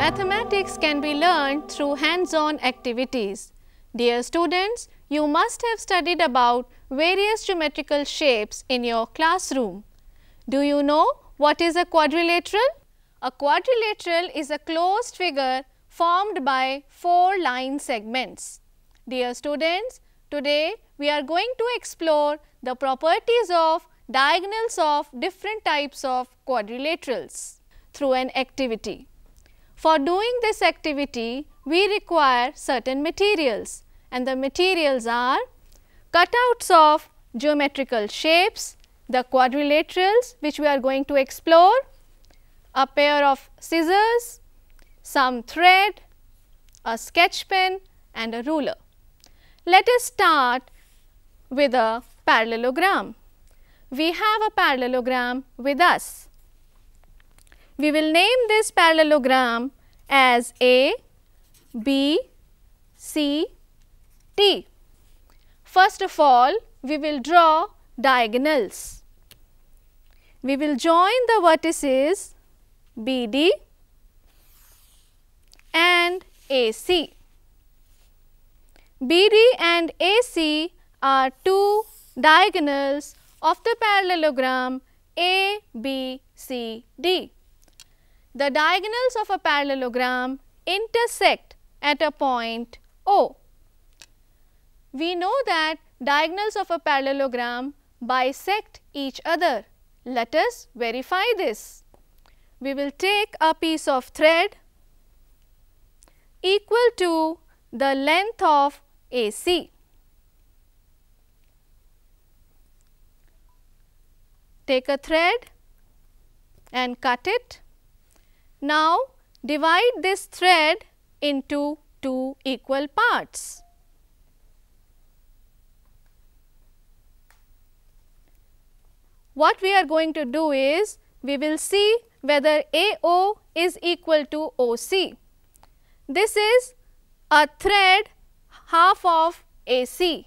Mathematics can be learned through hands-on activities. Dear students, you must have studied about various geometrical shapes in your classroom. Do you know what is a quadrilateral? A quadrilateral is a closed figure formed by four line segments. Dear students, today we are going to explore the properties of diagonals of different types of quadrilaterals through an activity. For doing this activity, we require certain materials and the materials are cutouts of geometrical shapes, the quadrilaterals which we are going to explore, a pair of scissors, some thread, a sketch pen and a ruler. Let us start with a parallelogram. We have a parallelogram with us. We will name this parallelogram as A, B, C, D. First of all, we will draw diagonals. We will join the vertices BD and AC. BD and AC are two diagonals of the parallelogram ABCD. The diagonals of a parallelogram intersect at a point O. We know that diagonals of a parallelogram bisect each other. Let us verify this. We will take a piece of thread equal to the length of AC. Take a thread and cut it now, divide this thread into two equal parts. What we are going to do is, we will see whether AO is equal to OC. This is a thread half of AC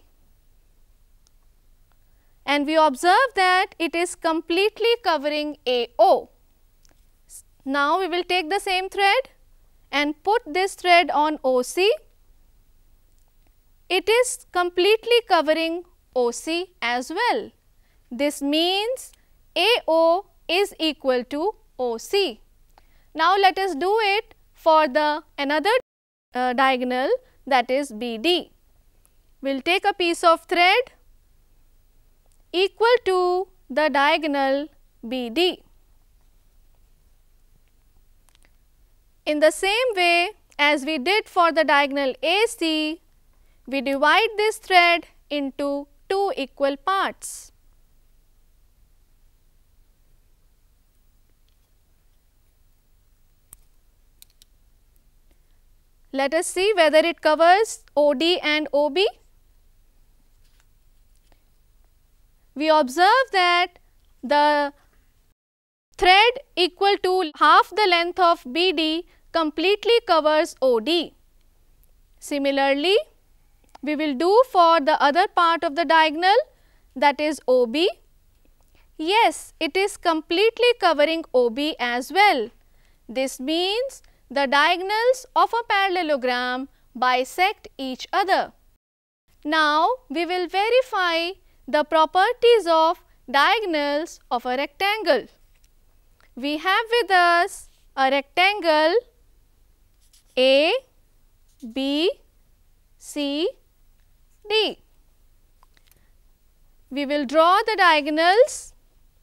and we observe that it is completely covering AO. Now, we will take the same thread and put this thread on OC. It is completely covering OC as well. This means AO is equal to OC. Now, let us do it for the another uh, diagonal that is BD. We will take a piece of thread equal to the diagonal BD. In the same way as we did for the diagonal AC, we divide this thread into two equal parts. Let us see whether it covers OD and OB. We observe that the thread equal to half the length of BD completely covers OD. Similarly, we will do for the other part of the diagonal that is OB. Yes, it is completely covering OB as well. This means the diagonals of a parallelogram bisect each other. Now, we will verify the properties of diagonals of a rectangle. We have with us a rectangle a, B, C, D. We will draw the diagonals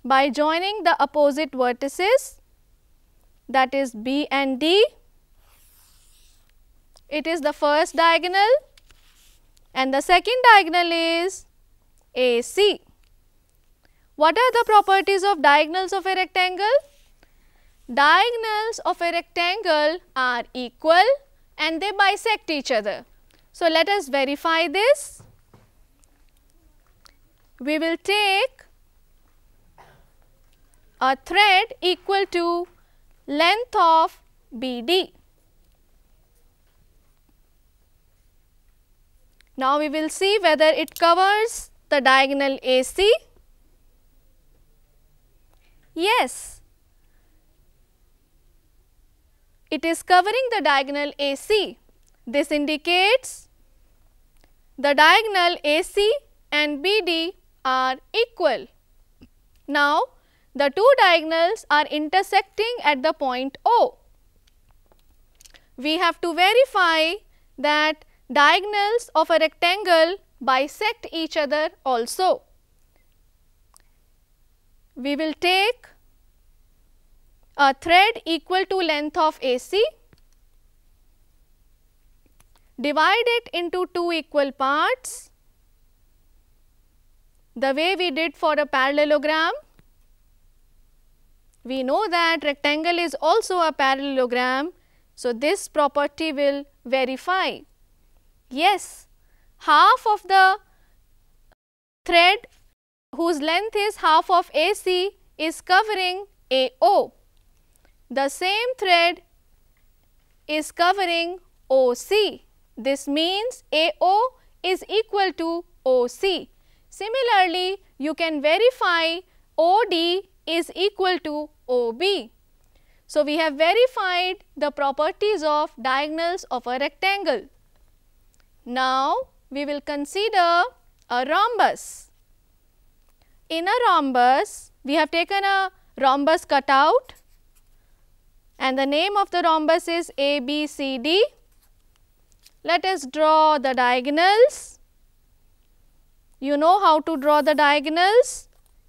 by joining the opposite vertices that is B and D. It is the first diagonal and the second diagonal is AC. What are the properties of diagonals of a rectangle? Diagonals of a rectangle are equal and they bisect each other. So, let us verify this. We will take a thread equal to length of BD. Now, we will see whether it covers the diagonal AC. Yes, it is covering the diagonal AC. This indicates the diagonal AC and BD are equal. Now, the two diagonals are intersecting at the point O. We have to verify that diagonals of a rectangle bisect each other also. We will take a thread equal to length of AC, divide it into two equal parts the way we did for a parallelogram. We know that rectangle is also a parallelogram. So, this property will verify. Yes, half of the thread whose length is half of AC is covering AO. The same thread is covering OC. This means AO is equal to OC. Similarly, you can verify OD is equal to OB. So, we have verified the properties of diagonals of a rectangle. Now, we will consider a rhombus. In a rhombus, we have taken a rhombus cutout and the name of the rhombus is ABCD. Let us draw the diagonals. You know how to draw the diagonals.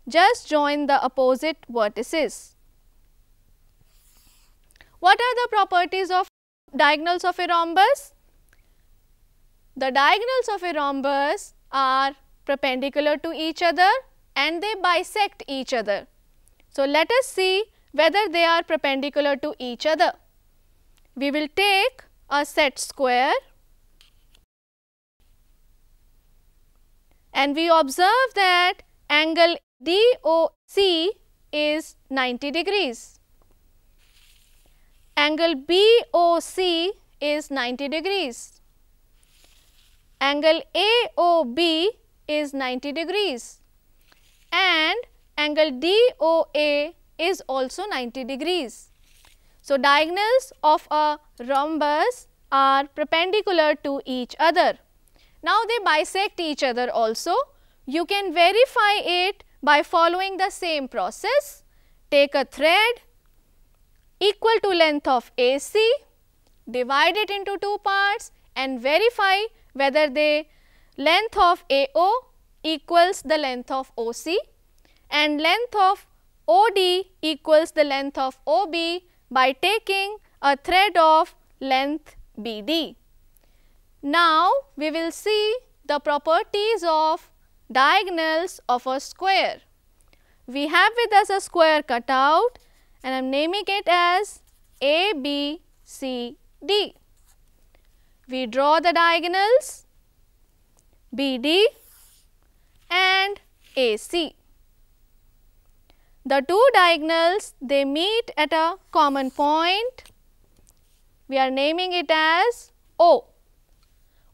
Just join the opposite vertices. What are the properties of diagonals of a rhombus? The diagonals of a rhombus are perpendicular to each other and they bisect each other. So, let us see whether they are perpendicular to each other. We will take a set square and we observe that angle DOC is 90 degrees. Angle BOC is 90 degrees. Angle AOB is 90 degrees and angle DOA is also 90 degrees. So, diagonals of a rhombus are perpendicular to each other. Now, they bisect each other also. You can verify it by following the same process. Take a thread equal to length of AC, divide it into two parts and verify whether the length of AO equals the length of OC and length of OD equals the length of OB by taking a thread of length BD. Now, we will see the properties of diagonals of a square. We have with us a square cut out and I am naming it as A, B, C, D. We draw the diagonals BD and AC. The two diagonals they meet at a common point. We are naming it as O.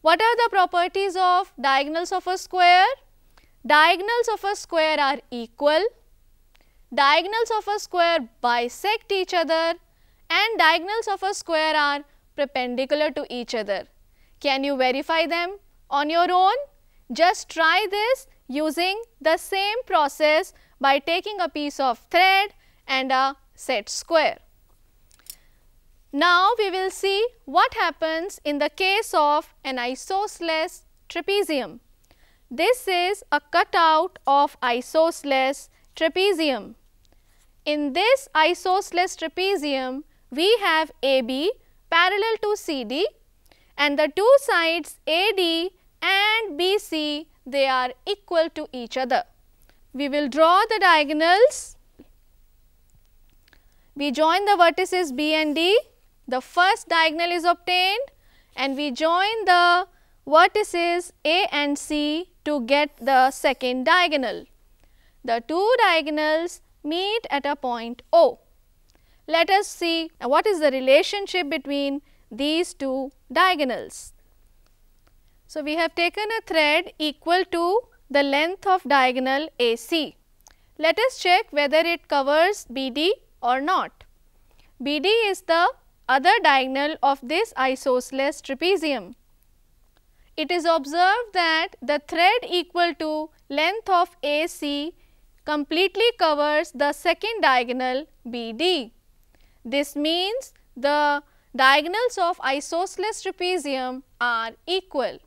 What are the properties of diagonals of a square? Diagonals of a square are equal diagonals of a square bisect each other and diagonals of a square are perpendicular to each other. Can you verify them on your own? Just try this using the same process by taking a piece of thread and a set square. Now, we will see what happens in the case of an isosceles trapezium. This is a cutout of isosceles trapezium. In this isosceles trapezium, we have AB parallel to CD and the two sides AD and BC they are equal to each other. We will draw the diagonals. We join the vertices B and D. The first diagonal is obtained and we join the vertices A and C to get the second diagonal. The two diagonals meet at a point O. Let us see what is the relationship between these two diagonals. So, we have taken a thread equal to the length of diagonal AC. Let us check whether it covers BD or not. BD is the other diagonal of this isosceles trapezium. It is observed that the thread equal to length of AC completely covers the second diagonal BD. This means the diagonals of isosceles trapezium are equal.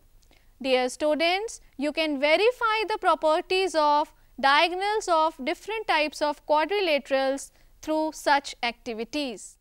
Dear students, you can verify the properties of diagonals of different types of quadrilaterals through such activities.